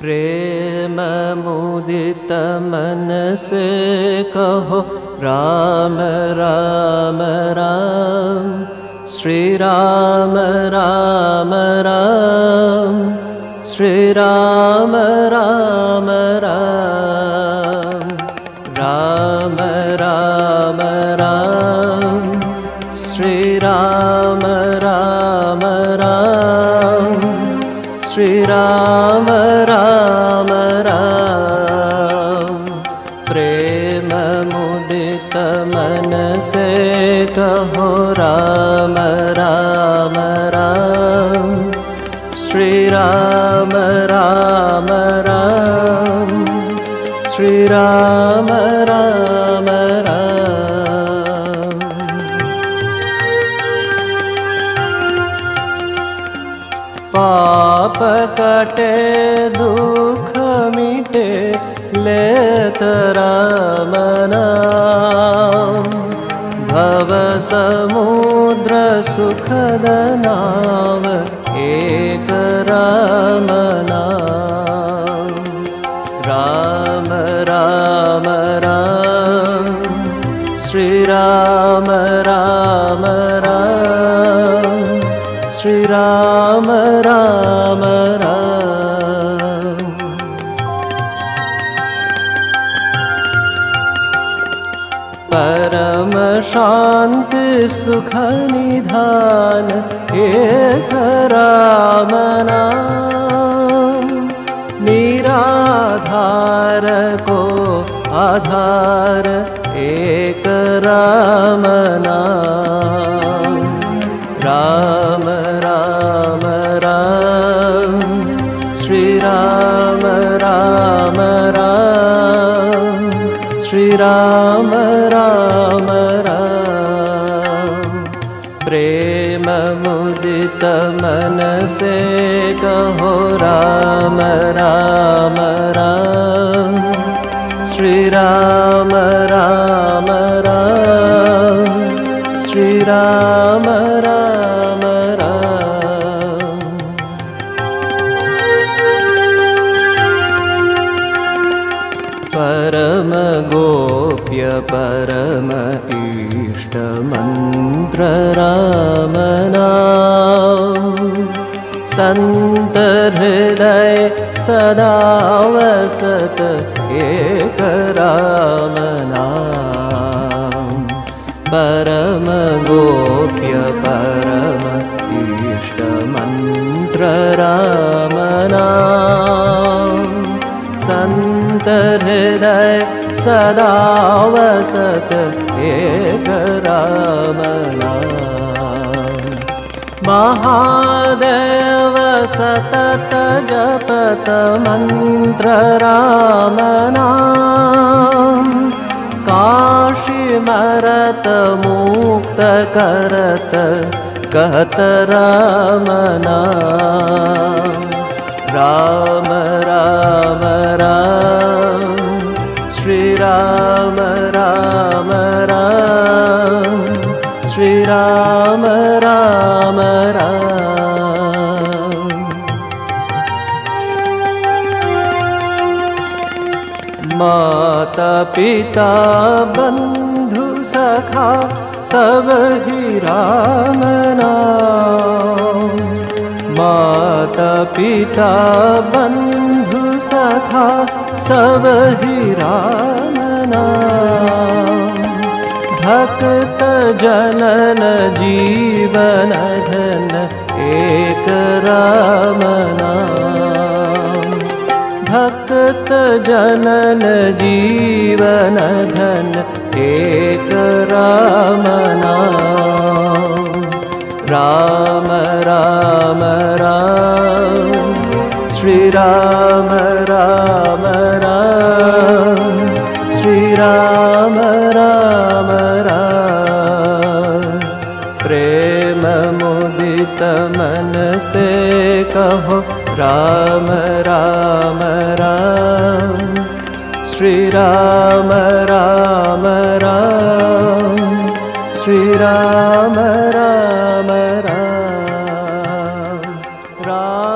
प्रेम कहो राम राम राम। श्री राम राम। राम श्री राम राम राम राम। राम श्री राम राम। राम प्रेम मुदित मन से कहो राम राम राम। श्री राम राम। राम श्री राम राम राम पाप कटे दुख मिटे लेत राम नाम भव समुद्र सुखद नाम एक राम नाम राम राम राम। श्री राम राम राम श्री राम राम। राम परम शान्ति सुख निधान को आधार एक राम नाम। राम राम राम राम राम। प्रेम मुदित से कहो राम राम राम। श्री राम राम राम। श्री राम राम राम परम गोप्य परम मन्त्र राम नाम सन्त सदा वसत एक राम नाम परम गोप्य हृदय सदा वसत नाम महादेव सतत जपत मन्त्र राम नाम काशी मरत मुक्त करत कहत राम नाम राम राम राम पिता बन्धु सखा सब ही राम नाम। माता पिता बन्धु सखा सब ही राम नाम। भक्त जनन जीवन धन एक राम नाम जनन जीवन धन एक राम नाम। राम राम राम। श्री राम राम राम। श्री राम राम राम। प्रेम मुदित मन से कहो राम राम राम। श्री राम राम राम। श्री राम राम राम। राम। राम राम